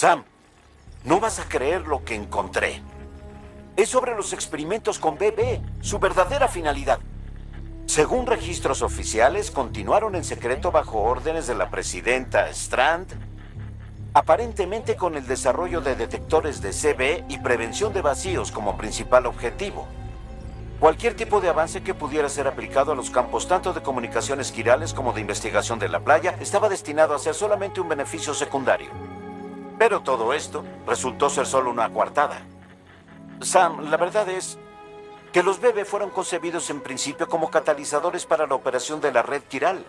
Sam, no vas a creer lo que encontré. Es sobre los experimentos con BB, su verdadera finalidad. Según registros oficiales, continuaron en secreto bajo órdenes de la presidenta Strand, aparentemente con el desarrollo de detectores de CB y prevención de vacíos como principal objetivo. Cualquier tipo de avance que pudiera ser aplicado a los campos tanto de comunicaciones quirales como de investigación de la playa estaba destinado a ser solamente un beneficio secundario. Pero todo esto resultó ser solo una coartada. Sam, la verdad es que los bebés fueron concebidos en principio como catalizadores para la operación de la red quiral.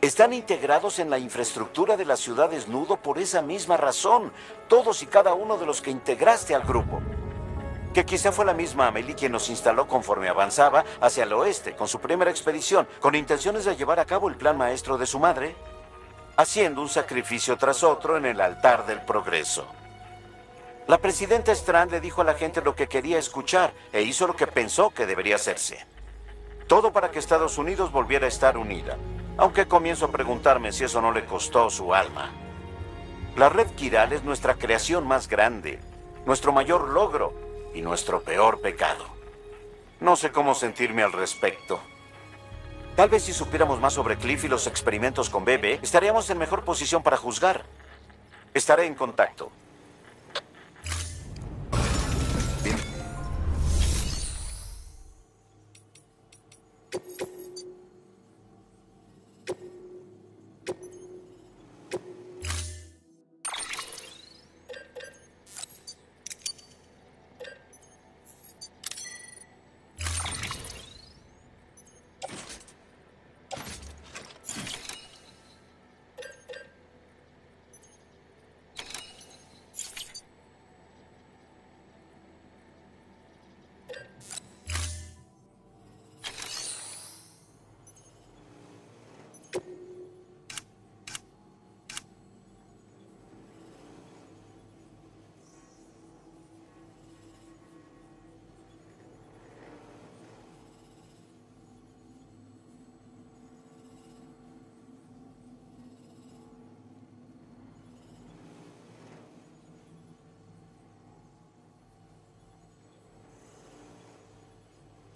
Están integrados en la infraestructura de la ciudad desnudo por esa misma razón, todos y cada uno de los que integraste al grupo. Que quizá fue la misma Amelie quien nos instaló conforme avanzaba hacia el oeste con su primera expedición, con intenciones de llevar a cabo el plan maestro de su madre, haciendo un sacrificio tras otro en el altar del progreso. La presidenta Strand le dijo a la gente lo que quería escuchar e hizo lo que pensó que debería hacerse. Todo para que Estados Unidos volviera a estar unida, aunque comienzo a preguntarme si eso no le costó su alma. La red Kiral es nuestra creación más grande, nuestro mayor logro y nuestro peor pecado. No sé cómo sentirme al respecto. Tal vez si supiéramos más sobre Cliff y los experimentos con Bebe, estaríamos en mejor posición para juzgar. Estaré en contacto.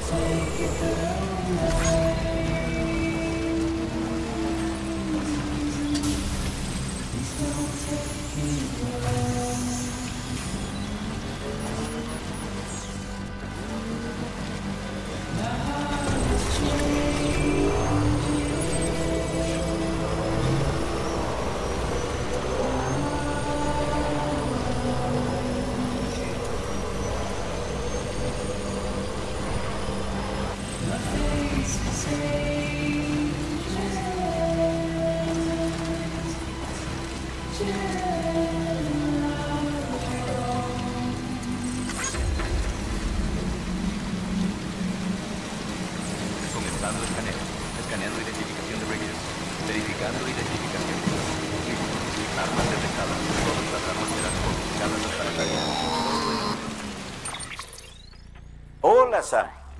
最温暖。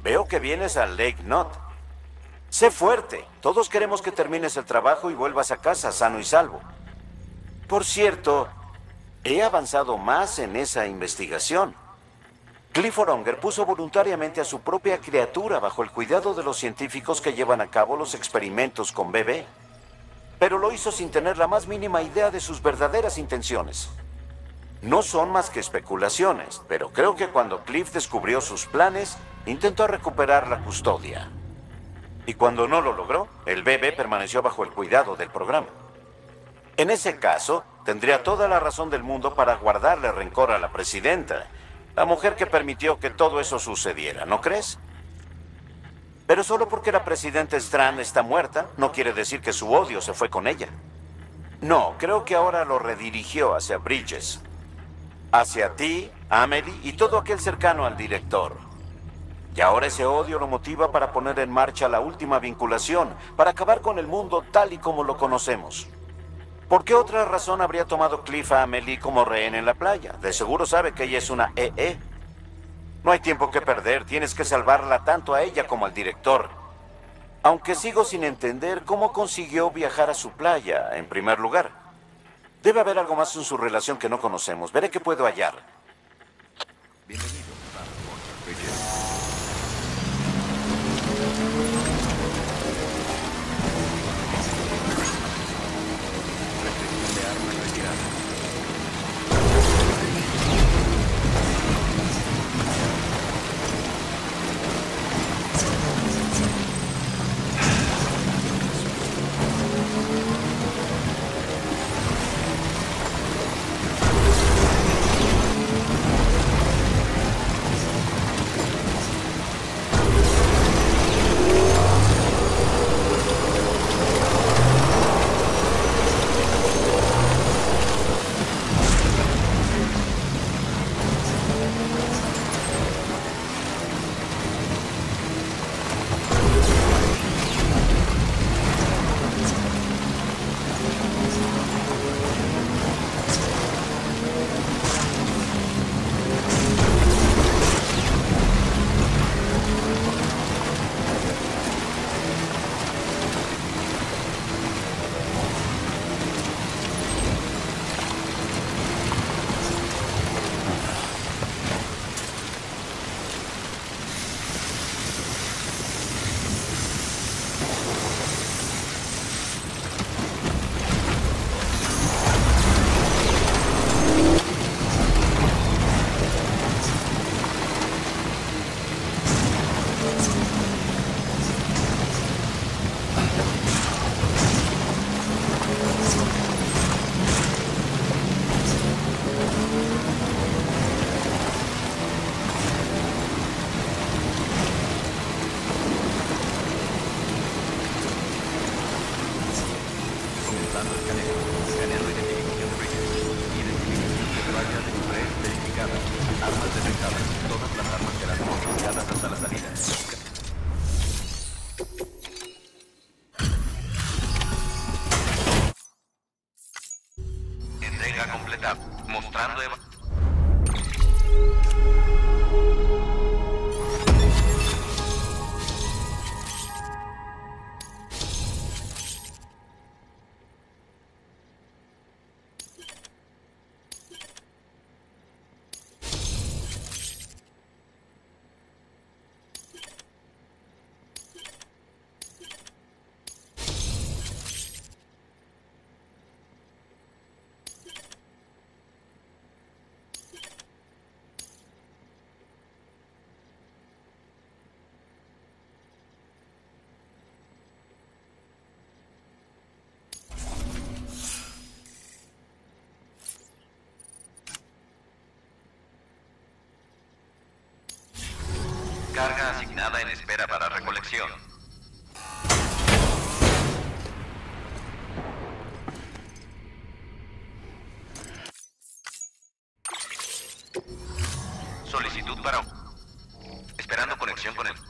Veo que vienes al Lake Knot. Sé fuerte. Todos queremos que termines el trabajo y vuelvas a casa sano y salvo. Por cierto, he avanzado más en esa investigación. Clifford Unger puso voluntariamente a su propia criatura bajo el cuidado de los científicos que llevan a cabo los experimentos con bebé. Pero lo hizo sin tener la más mínima idea de sus verdaderas intenciones. No son más que especulaciones, pero creo que cuando Cliff descubrió sus planes, intentó recuperar la custodia. Y cuando no lo logró, el bebé permaneció bajo el cuidado del programa. En ese caso, tendría toda la razón del mundo para guardarle rencor a la presidenta, la mujer que permitió que todo eso sucediera, ¿no crees? Pero solo porque la presidenta Strand está muerta, no quiere decir que su odio se fue con ella. No, creo que ahora lo redirigió hacia Bridges. Hacia ti, Amelie y todo aquel cercano al director. Y ahora ese odio lo motiva para poner en marcha la última vinculación, para acabar con el mundo tal y como lo conocemos. ¿Por qué otra razón habría tomado Cliff a Amelie como rehén en la playa? De seguro sabe que ella es una EE. No hay tiempo que perder, tienes que salvarla tanto a ella como al director. Aunque sigo sin entender cómo consiguió viajar a su playa, en primer lugar. Debe haber algo más en su relación que no conocemos. Veré qué puedo hallar. Carga asignada en espera para recolección. Solicitud para... Esperando conexión con el...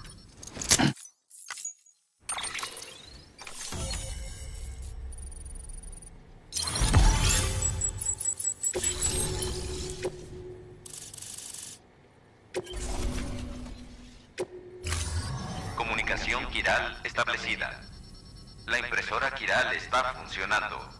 está funcionando.